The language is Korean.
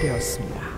되었습니다.